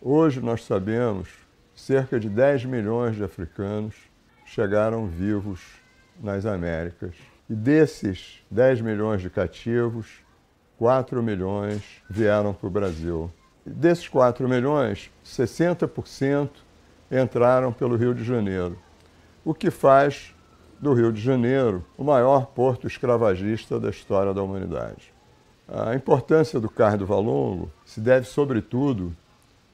Hoje nós sabemos que cerca de 10 milhões de africanos chegaram vivos nas Américas. E desses 10 milhões de cativos, 4 milhões vieram para o Brasil. E desses 4 milhões, 60% entraram pelo Rio de Janeiro, o que faz do Rio de Janeiro o maior porto escravagista da história da humanidade. A importância do Cais do Valongo se deve, sobretudo,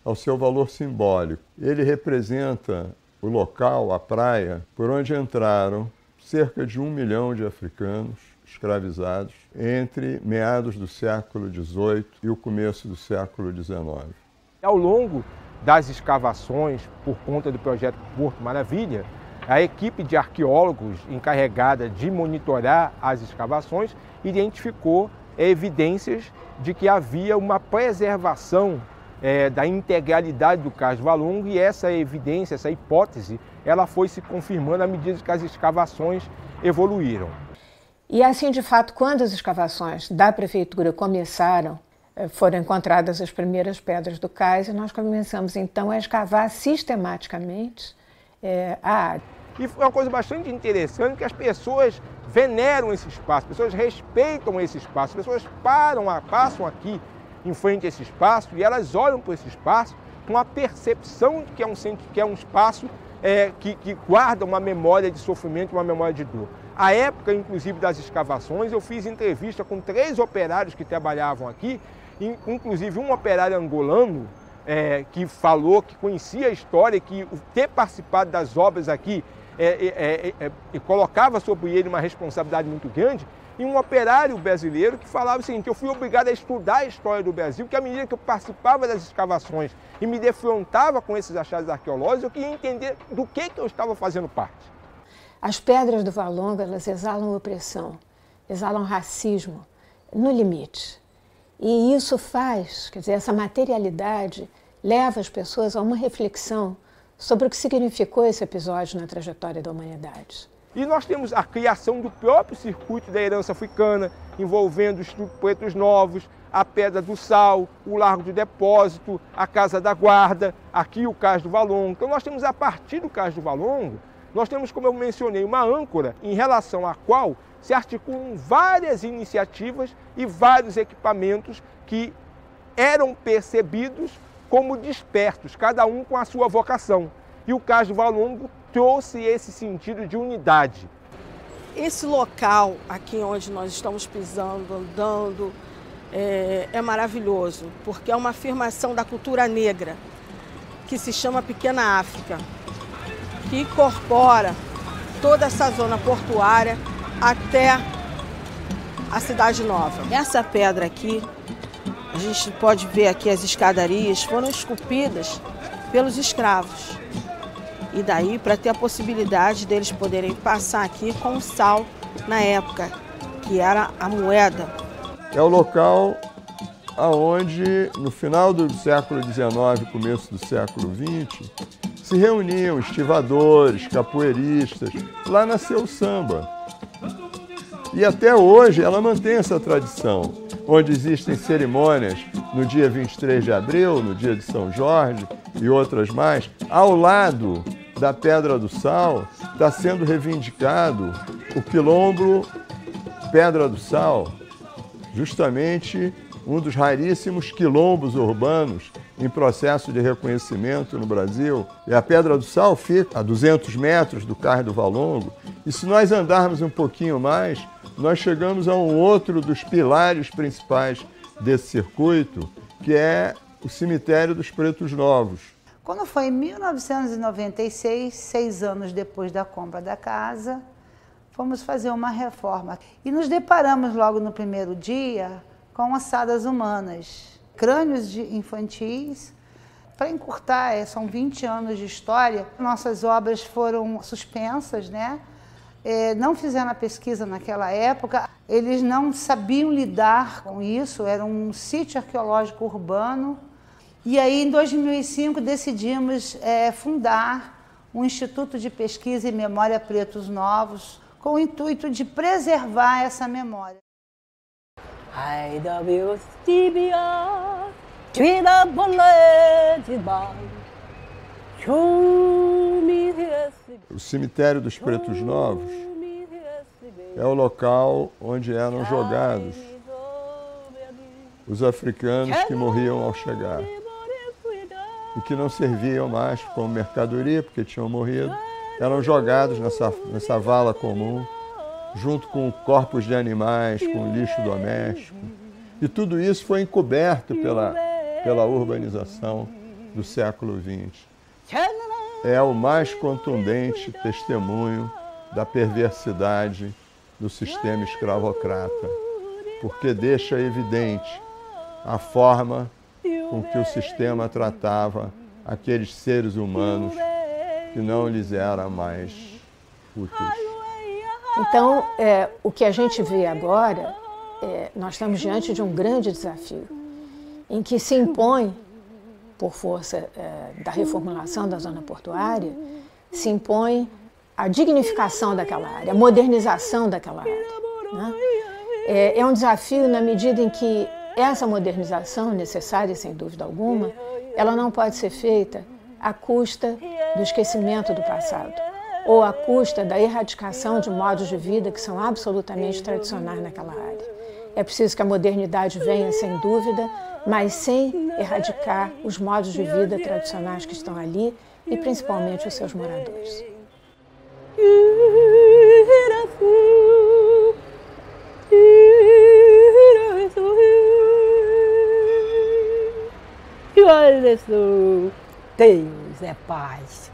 ao seu valor simbólico. Ele representa o local, a praia, por onde entraram cerca de um milhão de africanos escravizados entre meados do século XVIII e o começo do século XIX. Ao longo das escavações por conta do projeto Porto Maravilha, a equipe de arqueólogos encarregada de monitorar as escavações identificou evidências de que havia uma preservação é, da integralidade do Cais do Valongo e essa evidência, essa hipótese, ela foi se confirmando à medida que as escavações evoluíram. E assim, de fato, quando as escavações da prefeitura começaram, eh, foram encontradas as primeiras pedras do cais e nós começamos então a escavar sistematicamente é, a área. E foi uma coisa bastante interessante que as pessoas veneram esse espaço, as pessoas respeitam esse espaço, as pessoas param, passam aqui em frente a esse espaço e elas olham para esse espaço com a percepção de que é um, que é um espaço é, que, que guarda uma memória de sofrimento, uma memória de dor. A época, inclusive, das escavações, eu fiz entrevista com três operários que trabalhavam aqui, inclusive um operário angolano, é, que falou que conhecia a história, que ter participado das obras aqui é, é, é, é colocava sobre ele uma responsabilidade muito grande, e um operário brasileiro que falava o seguinte: eu fui obrigado a estudar a história do Brasil, que à medida que eu participava das escavações e me defrontava com esses achados arqueológicos, eu queria entender do que, que eu estava fazendo parte. As pedras do Valongo, elas exalam opressão, exalam racismo no limite. E isso faz, quer dizer, essa materialidade leva as pessoas a uma reflexão sobre o que significou esse episódio na trajetória da humanidade. E nós temos a criação do próprio circuito da herança africana, envolvendo os pretos novos, a Pedra do Sal, o Largo do Depósito, a Casa da Guarda, aqui o Cais do Valongo. Então nós temos a partir do Cais do Valongo, nós temos, como eu mencionei, uma âncora em relação à qual se articulam várias iniciativas e vários equipamentos que eram percebidos como despertos, cada um com a sua vocação. E o Cais do Valongo trouxe esse sentido de unidade. Esse local aqui onde nós estamos pisando, andando, é, é maravilhoso, porque é uma afirmação da cultura negra, que se chama Pequena África, que incorpora toda essa zona portuária até a Cidade Nova. Essa pedra aqui, a gente pode ver aqui as escadarias, foram esculpidas pelos escravos. E daí para ter a possibilidade deles poderem passar aqui com o sal na época, que era a moeda. É o local aonde no final do século XIX, começo do século XX, se reuniam estivadores, capoeiristas. Lá nasceu o samba. E até hoje ela mantém essa tradição, onde existem cerimônias no dia 23 de abril, no dia de São Jorge e outras mais, ao lado da Pedra do Sal, está sendo reivindicado o quilombo Pedra do Sal, justamente um dos raríssimos quilombos urbanos em processo de reconhecimento no Brasil. E a Pedra do Sal fica a 200 metros do Cais do Valongo. E se nós andarmos um pouquinho mais, nós chegamos a um outro dos pilares principais desse circuito, que é o Cemitério dos Pretos Novos. Quando foi em 1996, seis anos depois da compra da casa, fomos fazer uma reforma. E nos deparamos logo no primeiro dia com ossadas humanas, crânios de infantis. Para encurtar, é, são 20 anos de história, nossas obras foram suspensas, né? É, não fizeram a pesquisa naquela época, eles não sabiam lidar com isso, era um sítio arqueológico urbano, e aí, em 2005, decidimos é, fundar um Instituto de Pesquisa e Memória Pretos Novos, com o intuito de preservar essa memória. IWCBR O cemitério dos Pretos Novos é o local onde eram jogados os africanos que morriam ao chegar e que não serviam mais como mercadoria porque tinham morrido, eram jogados nessa, nessa vala comum, junto com corpos de animais, com lixo doméstico. E tudo isso foi encoberto pela, pela urbanização do século XX. É o mais contundente testemunho da perversidade do sistema escravocrata, porque deixa evidente a forma com que o sistema tratava aqueles seres humanos que não lhes era mais úteis. Então, é, o que a gente vê agora, é, nós estamos diante de um grande desafio, em que se impõe, por força é, da reformulação da zona portuária, se impõe a dignificação daquela área, a modernização daquela área. Né? É, é um desafio na medida em que essa modernização, necessária sem dúvida alguma, ela não pode ser feita à custa do esquecimento do passado ou à custa da erradicação de modos de vida que são absolutamente tradicionais naquela área. É preciso que a modernidade venha, sem dúvida, mas sem erradicar os modos de vida tradicionais que estão ali e principalmente os seus moradores. Deus é paz.